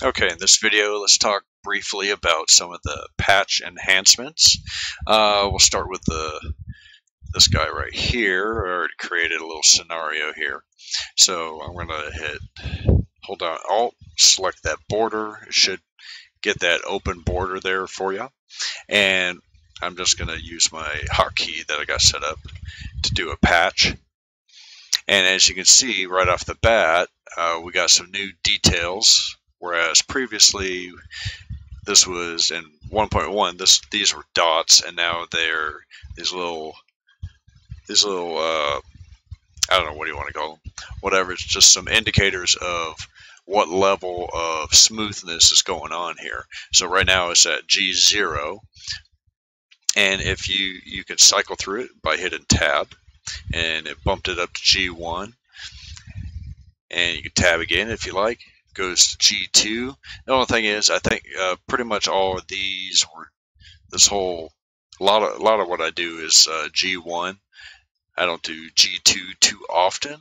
Okay, in this video, let's talk briefly about some of the patch enhancements. Uh, we'll start with the this guy right here. I already created a little scenario here. So I'm going to hit, hold down Alt, select that border. It should get that open border there for you. And I'm just going to use my hotkey that I got set up to do a patch. And as you can see right off the bat, uh, we got some new details whereas previously this was in 1.1 this these were dots and now they're these little these little uh, I don't know what do you want to call them whatever it's just some indicators of what level of smoothness is going on here. So right now it's at G0 and if you you can cycle through it by hitting tab and it bumped it up to G1 and you can tab again if you like goes to G2. The only thing is, I think uh, pretty much all of these were this whole a lot of a lot of what I do is uh, G1. I don't do G2 too often,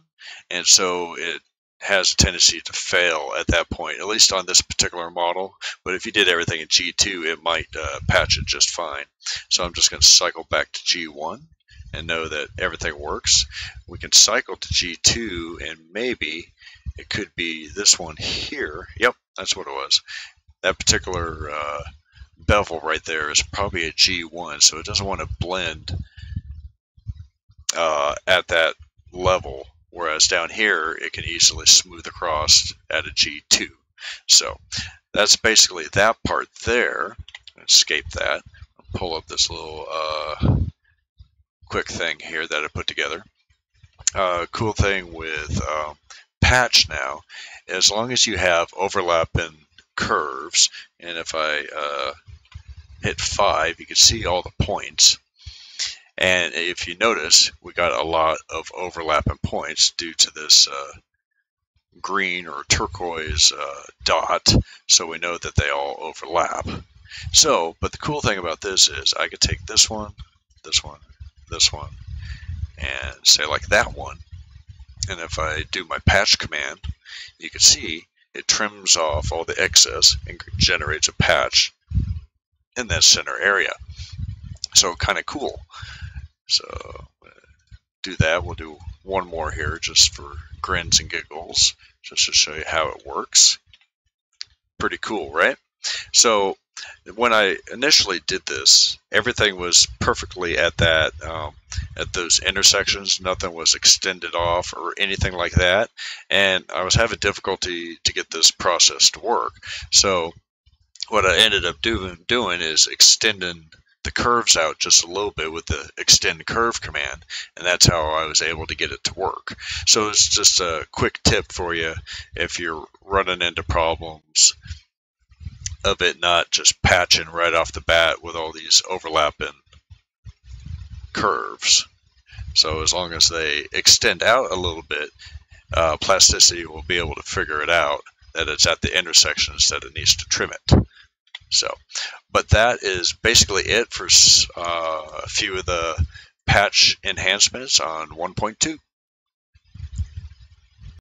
and so it has a tendency to fail at that point, at least on this particular model. But if you did everything in G2, it might uh, patch it just fine. So I'm just going to cycle back to G1 and know that everything works. We can cycle to G2 and maybe it could be this one here. Yep, that's what it was. That particular uh, bevel right there is probably a G1, so it doesn't want to blend uh, at that level, whereas down here it can easily smooth across at a G2. So that's basically that part there. Escape that. Pull up this little uh, quick thing here that I put together. Uh, cool thing with um, patch now, as long as you have overlapping curves, and if I uh, hit 5, you can see all the points. And if you notice, we got a lot of overlapping points due to this uh, green or turquoise uh, dot, so we know that they all overlap. So, but the cool thing about this is I could take this one, this one, this one, and say like that one, and if I do my patch command, you can see it trims off all the excess and generates a patch in that center area. So kind of cool. So uh, do that. We'll do one more here just for grins and giggles, just to show you how it works. Pretty cool, right? So when I initially did this, everything was perfectly at that um, at those intersections. Nothing was extended off or anything like that, and I was having difficulty to get this process to work. So what I ended up doing doing is extending the curves out just a little bit with the extend curve command and that's how I was able to get it to work so it's just a quick tip for you if you're running into problems of it not just patching right off the bat with all these overlapping curves. So as long as they extend out a little bit, uh, Plasticity will be able to figure it out that it's at the intersections that it needs to trim it. So, but that is basically it for uh, a few of the patch enhancements on 1.2.